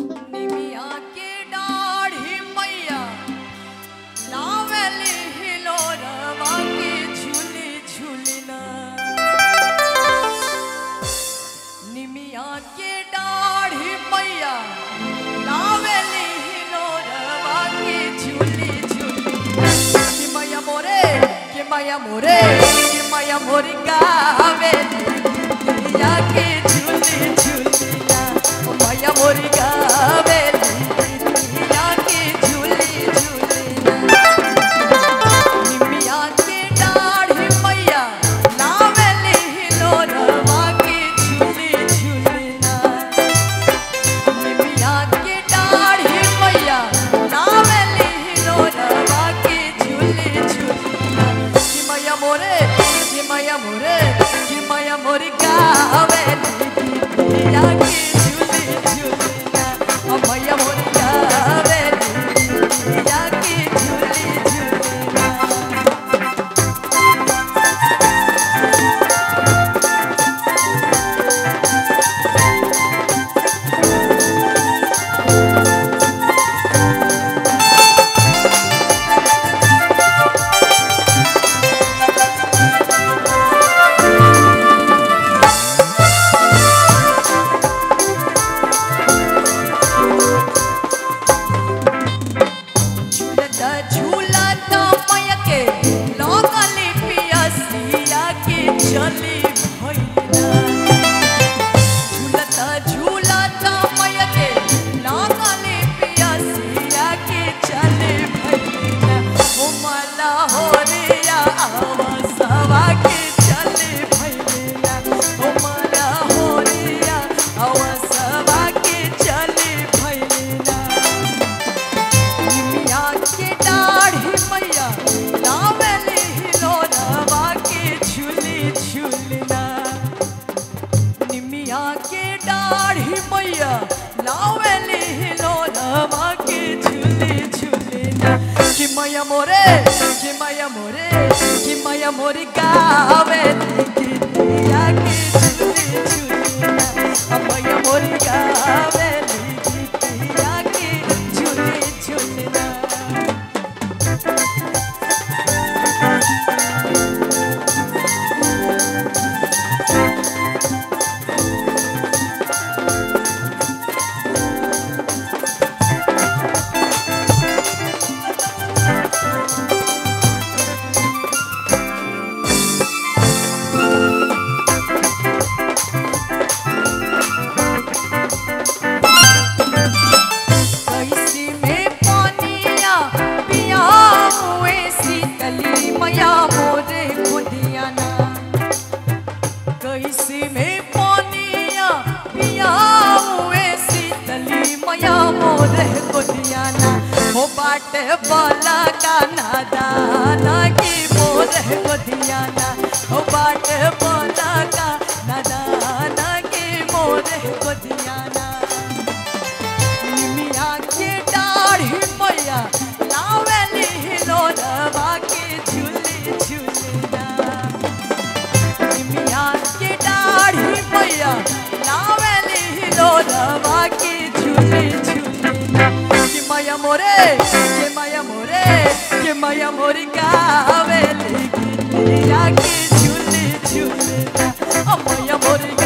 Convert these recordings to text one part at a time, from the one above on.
मैया झूली झूली मोरे मैया मोरे गावेली गीतिया के झूली झूलना ओ मैया मोरी मैया मोरे कि मैया मोरी गावेली के डाढ़ी मैया लावेली हिलोरवा के झूली झूलना कि मैया मोरे, कि मैया मोरे, कि मैया मोरी गावेली गीतिया के मोरे खुदियाना हो बाटे बाला का नादाना की मोरे खुदियाना हो बाटे बाला का नादाना की मोरे को निमिया amore, que mai amore, que mai amore cavele, que tira que chuli chuli, oh mai amore.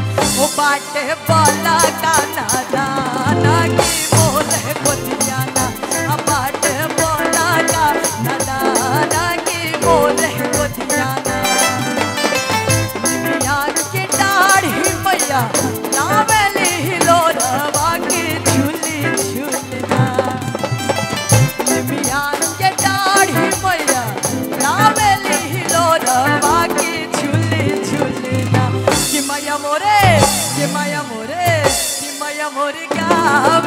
वो बाटे वाला गाना दाना की बोले कुछ जाना। हाँ, बाटे वाला गाना दाना की बोले कुछ के दाढ़ी मैया कि